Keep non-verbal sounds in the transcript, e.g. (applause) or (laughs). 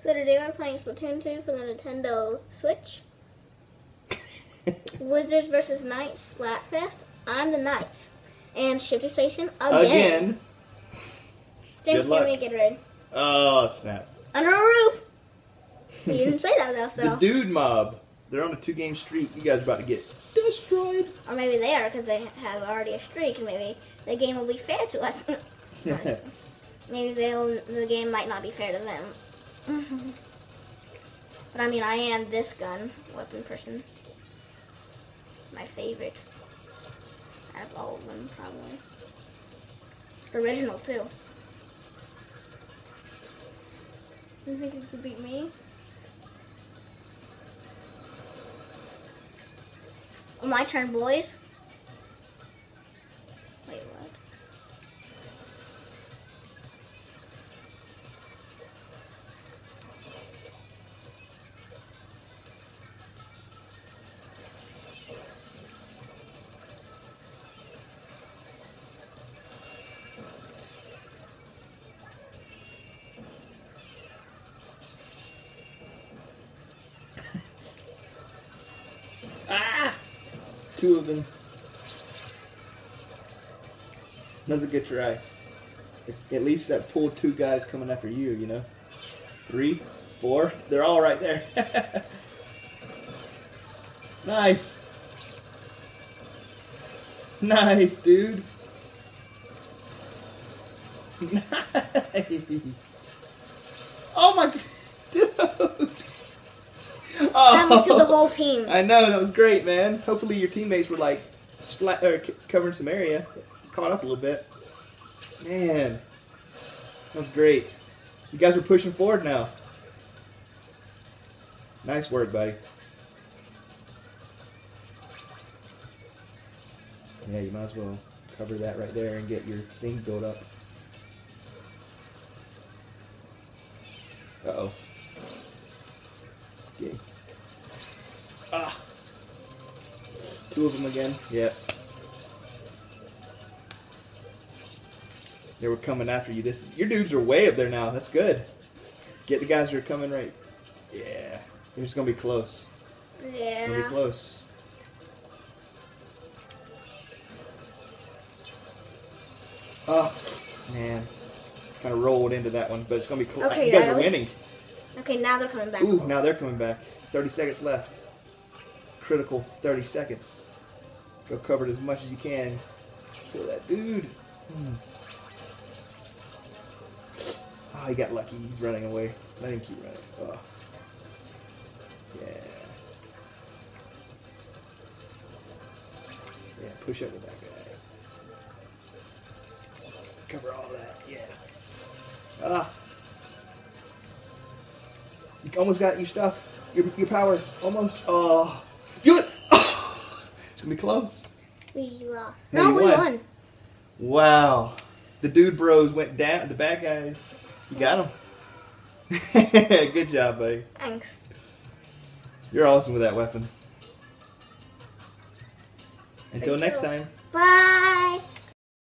So today we're playing Splatoon 2 for the Nintendo Switch. (laughs) Wizards versus Knights Splatfest. I'm the Knight. And Shifty Station again. Again. James, Good luck. me a Gatorade. Oh, snap. Under a roof! (laughs) You didn't say that though, so. The dude mob. They're on a two game streak. You guys about to get destroyed. Or maybe they are because they have already a streak and maybe the game will be fair to us. (laughs) maybe they'll, the game might not be fair to them. Mm-hmm. but I mean, I am this gun weapon person. My favorite. Out of all of them, probably. It's the original, too. You think you could beat me? My turn, boys. Two of them. That's a good try. At least that pulled two guys coming after you, you know? Three, four, they're all right there. (laughs) nice. Nice, dude. (laughs) Nice. Oh my god, (laughs) dude. Oh. That kill the whole team. I know that was great, man. Hopefully your teammates were like splat or c- covering some area, caught up a little bit. Man, that was great. You guys are pushing forward now. Nice work, buddy. Yeah, you might as well cover that right there and get your thing built up. Uh Okay. Ah. Two of them again. Yeah. They were coming after you. This your dudes are way up there now. That's good. Get the guys who are coming right. Yeah. It's gonna be close. Yeah. It's gonna be close. Oh man. Kind of rolled into that one, but it's gonna be close. Okay, you guys I are was- winning. Okay, now they're coming back. Ooh, now they're coming back. 30 seconds left. Critical 30 seconds. Go cover it as much as you can. Kill that dude. Hmm. Ah, he got lucky. He's running away. Let him keep running. Oh. Yeah. Yeah, push with that guy. Cover all that. Yeah. Ah. You almost got your stuff. Your, your power. Almost. Oh. Do it! it's gonna be close. We lost. No, No, we won. won. Wow. The dude bros went down. The bad guys. You got them. (laughs) Good job, buddy. Thanks. You're awesome with that weapon. Until next time. Bye.